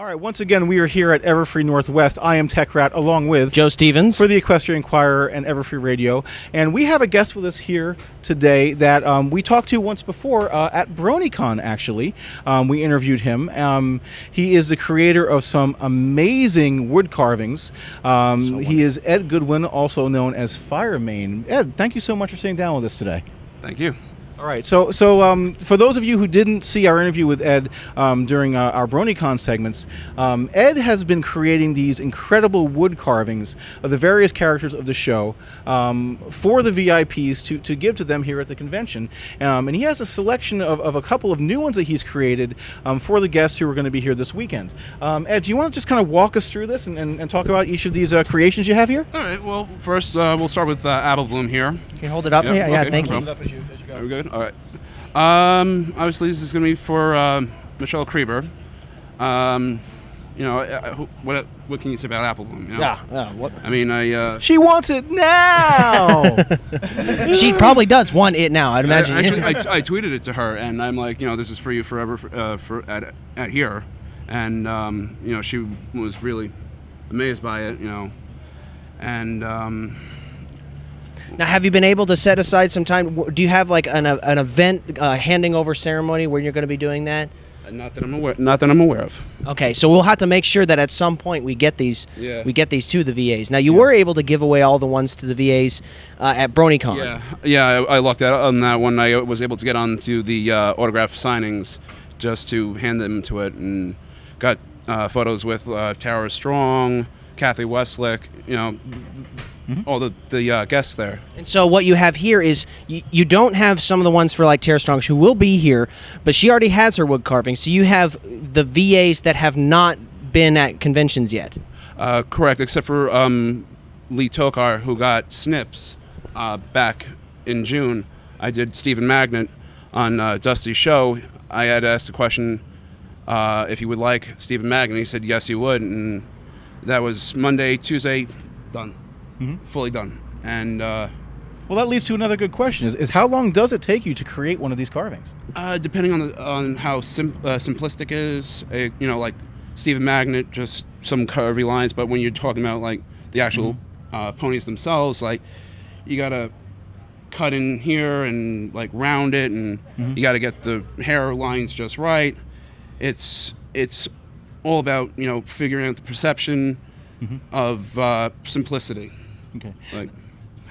All right, once again, we are here at Everfree Northwest. I am Tech Rat along with Joe Stevens. for the Equestrian Inquirer and Everfree Radio. And we have a guest with us here today that um, we talked to once before uh, at BronyCon, actually. Um, we interviewed him. Um, he is the creator of some amazing wood carvings. Um, he is Ed Goodwin, also known as Firemane. Ed, thank you so much for sitting down with us today. Thank you. All right. So, so um, for those of you who didn't see our interview with Ed um, during uh, our BronyCon segments, um, Ed has been creating these incredible wood carvings of the various characters of the show um, for the VIPs to, to give to them here at the convention. Um, and he has a selection of, of a couple of new ones that he's created um, for the guests who are going to be here this weekend. Um, Ed, do you want to just kind of walk us through this and, and, and talk about each of these uh, creations you have here? All right. Well, first uh, we'll start with uh, Apple Bloom here. Can you hold it up? Yeah, Yeah, yeah, okay, thank no you. problem. Are we good? All right. Um, obviously, this is going to be for um Michelle Creber. Um, you know, uh, who- what what can you say about Apple Bloom? You know? Yeah, yeah, what? I mean, I. Uh, She wants it now. She probably does want it now. I'd imagine. I, actually, I, I tweeted it to her, and I'm like, you know, this is for you forever for, uh, for at, at here, and um, you know, she was really amazed by it, you know, and um, now, have you been able to set aside some time? Do you have like an, an event uh, handing over ceremony where you're going to be doing that? not that I'm aware, not that I'm aware of. Okay, so we'll have to make sure that at some point we get these. Yeah. We get these to the VAs. Now, you were able to give away all the ones to the VAs uh, at BronyCon. Yeah, yeah, I, I lucked out on that one. I was able to get onto the uh, autograph signings just to hand them to it, and got uh, photos with uh, Tara Strong, Cathy Weseluck, you know, all the the uh, guests there. And so what you have here is you, you don't have some of the ones for like Tara Strong, who will be here, but she already has her wood carving. So you have the VAs that have not been at conventions yet. Uh, correct, except for um, Lee Tockar, who got snips uh, back in June. I did Stephen Magnet on uh, Dusty's show. I had asked the question uh, if he would like Stephen Magnet. He said yes, he would, and that was Monday, Tuesday, done, fully done. And uh, well, that leads to another good question: is, is how long does it take you to create one of these carvings? Uh, depending on the, on how sim- uh, simplistic it is, uh, you know, like Stephen Magnet, just some curvy lines. But when you're talking about like the actual uh, ponies themselves, like you gotta cut in here and like round it, and you gotta get the hair lines just right. It's it's all about you know figuring out the perception of uh, simplicity. Okay. Like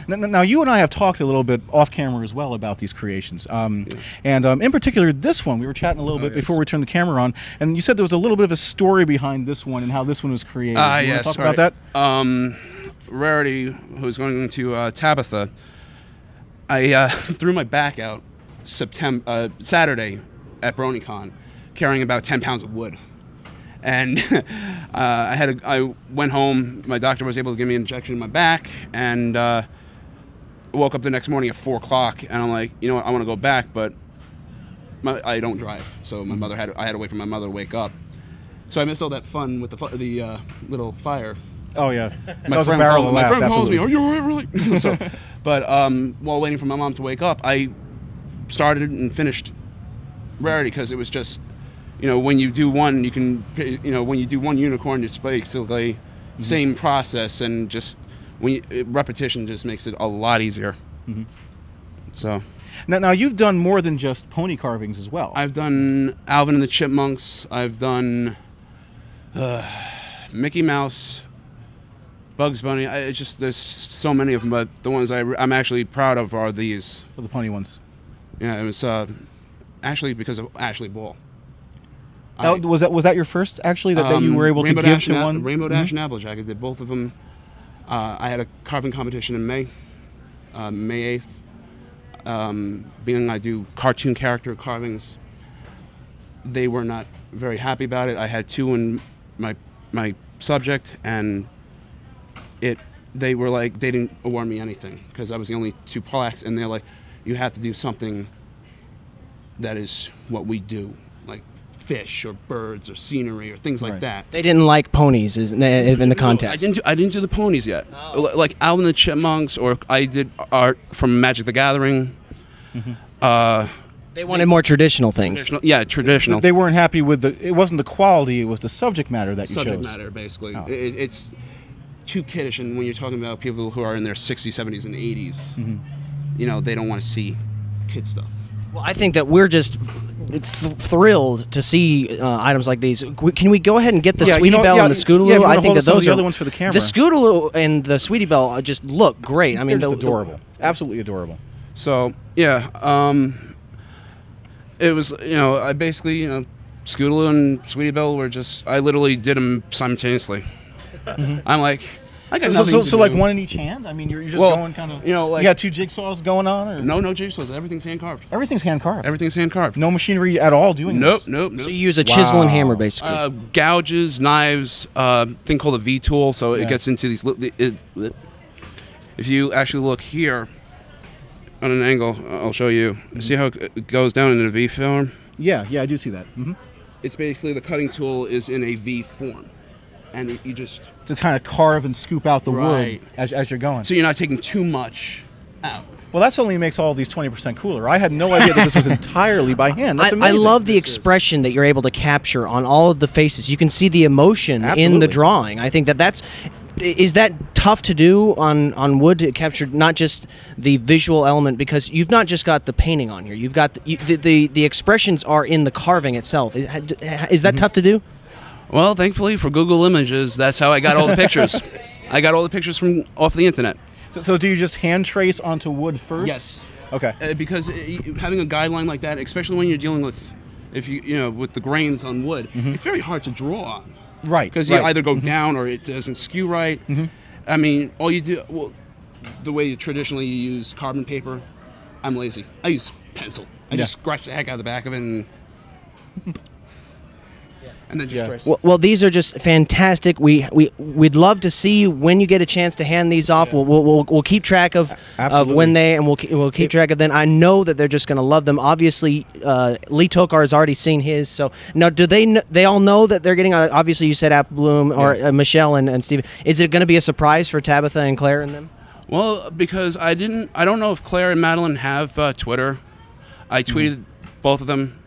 Now, now, you and I have talked a little bit off camera as well about these creations, um, and um, in particular this one. We were chatting a little Oh, bit yes. before we turned the camera on, and you said there was a little bit of a story behind this one and how this one was created. Ah, wanna yes. talk right. that? Um, Rarity, who's going to uh, Tabitha, I uh, threw my back out September uh, Saturday at BronyCon, carrying about ten pounds of wood, and uh, I had a, I went home. My doctor was able to give me an injection in my back, and uh, woke up the next morning at four o'clock, and I'm like, you know what, I want to go back, but my, I don't drive, so my mother had I had to wait for my mother to wake up. So I missed all that fun with the fu- the uh, little fire Oh yeah, my that was a friend, barrel calls, of my friend calls me. "Are you really?" so, but um, while waiting for my mom to wake up, I started and finished Rarity because it was just, you know, when you do one, you can, you know, when you do one unicorn, it's basically Mm-hmm. same process and just when you, repetition just makes it a lot easier. Mm-hmm. So Now, now you've done more than just pony carvings as well. I've done Alvin and the Chipmunks. I've done uh, Mickey Mouse, Bugs Bunny. I, it's just there's so many of them, but the ones I, am actually proud of are these. for the pony ones. Yeah, it was uh, actually because of Ashley Ball. That, was that was that your first actually that, that you Um, were able Rainbow to give Dash to and A- one? Rainbow. Dash and Applejack. I did both of them. Uh, I had a carving competition in May, uh, May eighth. Um, being I do cartoon character carvings, they were not very happy about it. I had two in my my subject, and it they were like they didn't award me anything because I was the only two plaques, and they're like, you have to do something that is what we do, like fish or birds or scenery or things like Right. that. They didn't like ponies is- in the No, contest. I didn't. Do, I didn't do the ponies yet. L- Like Alvin and the Chipmunks, or I did art from Magic the Gathering. Uh, They wanted more traditional things. Traditional, yeah, traditional. They weren't happy with the. It wasn't the quality; it was the subject matter that you chose. subject chose. matter basically. Oh. It, it's too kiddish, and when you're talking about people who are in their 60s, 70s, and 80s, Mm-hmm. you know, they don't want to see kid stuff. Well, I think that we're just th- thrilled to see uh, items like these. Can we go ahead and get the Yeah, you Sweetie know- Belle yeah, and the yeah, Scootaloo? if I think that those the are other ones for the camera. The Scootaloo and the Sweetie Belle uh, just look great. I mean, They're the, adorable, absolutely adorable. So yeah, um, it was you know I basically you know Scootaloo and Sweetie Belle were just I literally did them simultaneously. I'm like I got. So, nothing so, to so like one in each hand. I mean, you're, you're just Well, going kind of. you know, like- you got two jigsaws going on, or no no jigsaws everything's hand carved Everything's hand carved. everything's hand carved. No machinery at all doing Nope this. nope nope. so you use a chisel and hammer, basically. uh, gouges, knives, uh, thing called a V tool. So Yeah. it gets into these. Li- it, it- if you actually look here on an angle, I'll show you. Mm-hmm. See how it goes down in a V form? Yeah, yeah, I do see that. hmm It's basically the cutting tool is in a V form, and you just To kind of carve and scoop out the Right. wood as, as you're going. so you're not taking too much out. well, that's only makes all of these 20% cooler. I had no idea that this was entirely by hand. That's I, I love the This is- expression that you're able to capture on all of the faces. You can see the emotion in the drawing. I think that that's is that tough to do on on wood to capture not just the visual element because you've not just got the painting on here. You've got the you, the, the, the expressions are in the carving itself. Is, is Mm-hmm. that tough to do? Well, thankfully for Google Images, that's how I got all the pictures. I got all the pictures from off the internet. So, so do you just hand trace onto wood first? Yes. Okay. uh, because uh, y- having a guideline like that, especially when you're dealing with, if you you know, with the grains on wood, it's very hard to draw on Right. because Mm-hmm. right. you either go down or it doesn't skew right. I mean, all you do, well, the way you traditionally you use carbon paper, I'm lazy. I use pencil. I just scratch the heck out of the back of it and. And then just Yeah. trace. Well, well, these are just fantastic. We we we'd love to see when you get a chance to hand these off. We'll, we'll, we'll we'll keep track of of when they and we'll we'll keep track of them. I know that they're just going to love them. Obviously, uh, Lee Tockar has already seen his. So now, do they kn- they all know that they're getting? Uh, obviously, you said Apple Bloom or uh, Michelle and and Steven. Is it going to be a surprise for Tabitha and Claire and them? Well, because I didn't, I don't know if Claire and Madeline have uh, Twitter. I tweeted both of them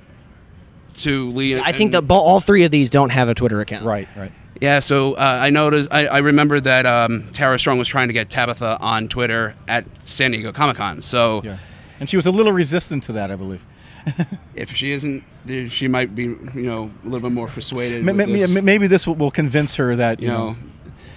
to Lee. I think that all three of these don't have a Twitter account. Right, right. Yeah, so uh, I noticed. I, I remember that um, Tara Strong was trying to get Tabitha on Twitter at San Diego Comic Con. So Yeah. And she was a little resistant to that, I believe. if she isn't, she might be, you know, a little bit more persuaded. M- m- this, m- maybe this will, will convince her that you, you know, know,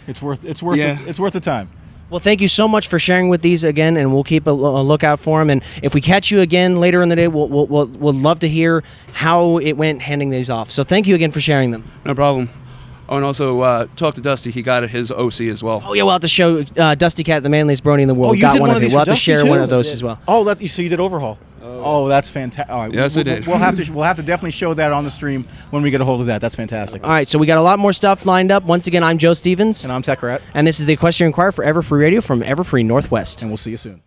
it's worth it's worth Yeah. the, it's worth the time. Well, thank you so much for sharing with these again, and we'll keep a, a lookout for them. And if we catch you again later in the day, we'll, we'll, we'll, we'll love to hear how it went handing these off. So thank you again for sharing them. no problem. Oh, and also uh, talk to Dusty. He got his OC as well. Oh, yeah, we'll have to show uh, Dusty Katt, the manliest brony in the world. oh, you got did one, one of these these. We'll have to Dusty, share one of those as well. Oh, that so you did overhaul. Oh, that's fantastic. Yes, I we'll. We'll have to we'll have to definitely show that on the stream when we get a hold of that. That's fantastic. All right, so we got a lot more stuff lined up. Once again, I'm Joe Stevens, And I'm Tech Rat, and this is the Equestrian Inquirer for Everfree Radio from Everfree Northwest. and we'll see you soon.